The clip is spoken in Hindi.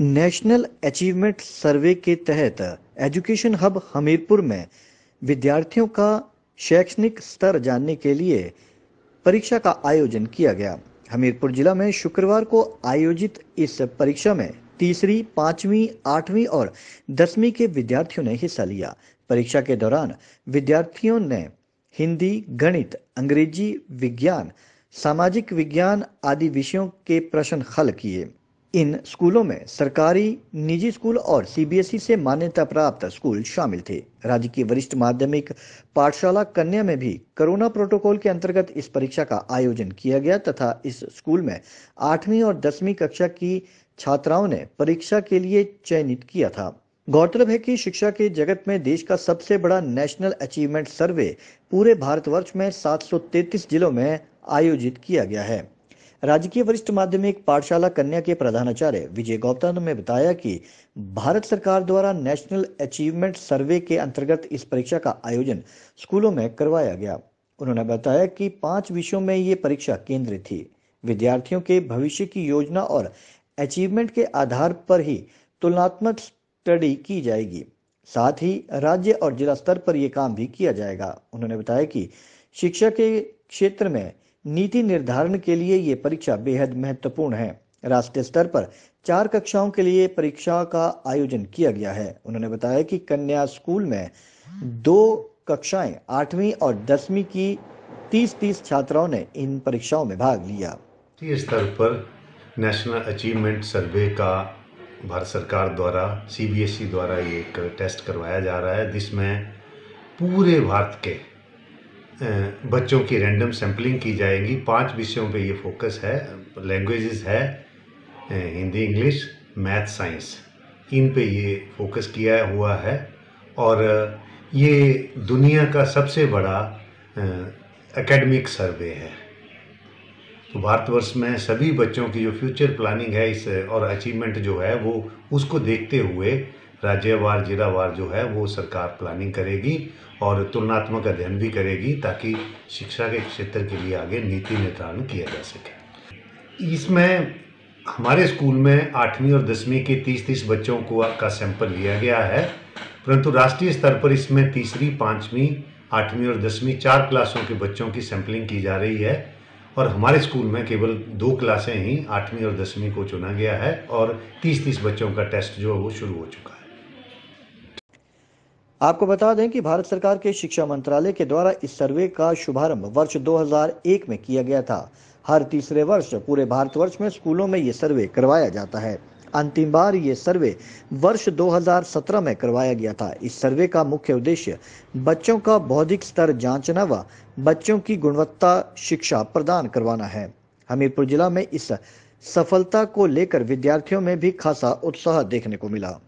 नेशनल अचीवमेंट सर्वे के तहत एजुकेशन हब हमीरपुर में विद्यार्थियों का शैक्षणिक स्तर जानने के लिए परीक्षा का आयोजन किया गया। हमीरपुर जिला में शुक्रवार को आयोजित इस परीक्षा में तीसरी, पांचवी, आठवीं और दसवीं के विद्यार्थियों ने हिस्सा लिया। परीक्षा के दौरान विद्यार्थियों ने हिंदी, गणित, अंग्रेज़ी, विज्ञान, सामाजिक विज्ञान आदि विषयों के प्रश्न हल किए। इन स्कूलों में सरकारी, निजी स्कूल और सीबीएसई से मान्यता प्राप्त स्कूल शामिल थे। राज्य की वरिष्ठ माध्यमिक पाठशाला कन्या में भी कोरोना प्रोटोकॉल के अंतर्गत इस परीक्षा का आयोजन किया गया तथा इस स्कूल में आठवीं और दसवीं कक्षा की छात्राओं ने परीक्षा के लिए चयनित किया था। गौरतलब है कि शिक्षा के जगत में देश का सबसे बड़ा नेशनल अचीवमेंट सर्वे पूरे भारतवर्ष में 733 जिलों में आयोजित किया गया है। राजकीय वरिष्ठ माध्यमिक पाठशाला कन्या के प्रधानाचार्य विजय गौतम ने बताया कि भारत सरकार द्वारा नेशनल अचीवमेंट सर्वे के अंतर्गत इस परीक्षा का आयोजन स्कूलों में करवाया गया। उन्होंने बताया कि पाँच विषयों में ये परीक्षा केंद्रित थी। विद्यार्थियों के भविष्य की योजना और अचीवमेंट के आधार पर ही तुलनात्मक स्टडी की जाएगी। साथ ही राज्य और जिला स्तर पर यह काम भी किया जाएगा। उन्होंने बताया कि शिक्षा के क्षेत्र में नीति निर्धारण के लिए ये परीक्षा बेहद महत्वपूर्ण है। राष्ट्रीय स्तर पर चार कक्षाओं के लिए परीक्षा का आयोजन किया गया है। उन्होंने बताया कि कन्या स्कूल में दो कक्षाएँ, आठवीं और दसवीं की तीस तीस छात्राओं ने इन परीक्षाओं में भाग लिया। स्तर पर नेशनल अचीवमेंट सर्वे का भारत सरकार द्वारा सीबीएसई द्वारा ये एक टेस्ट करवाया जा रहा है, जिसमें पूरे भारत के बच्चों की रैंडम सैम्पलिंग की जाएगी। पाँच विषयों पे ये फोकस है। लैंग्वेजेस है हिंदी इंग्लिश मैथ साइंस इन पे ये फोकस किया हुआ है। और ये दुनिया का सबसे बड़ा एकेडमिक सर्वे है। तो भारतवर्ष में सभी बच्चों की जो फ्यूचर प्लानिंग है, इस और अचीवमेंट जो है, वो उसको देखते हुए राज्यवार, जिलावार जो है, वो सरकार प्लानिंग करेगी और तुलनात्मक अध्ययन भी करेगी ताकि शिक्षा के क्षेत्र के लिए आगे नीति निर्धारण किया जा सके। इसमें हमारे स्कूल में आठवीं और दसवीं के तीस तीस बच्चों को का सैंपल लिया गया है, परंतु राष्ट्रीय स्तर पर इसमें तीसरी, पाँचवीं, आठवीं और दसवीं चार क्लासों के बच्चों की सैंपलिंग की जा रही है और हमारे स्कूल में केवल दो क्लासें ही आठवीं और दसवीं को चुना गया है और तीस तीस बच्चों का टेस्ट जो है वो शुरू हो चुका है। आपको बता दें कि भारत सरकार के शिक्षा मंत्रालय के द्वारा इस सर्वे का शुभारंभ वर्ष 2001 में किया गया था। हर तीसरे वर्ष पूरे भारतवर्ष में स्कूलों में ये सर्वे करवाया जाता है। अंतिम बार ये सर्वे वर्ष 2017 में करवाया गया था। इस सर्वे का मुख्य उद्देश्य बच्चों का बौद्धिक स्तर जांचना व बच्चों की गुणवत्ता शिक्षा प्रदान करवाना है। हमीरपुर जिला में इस सफलता को लेकर विद्यार्थियों में भी खासा उत्साह देखने को मिला।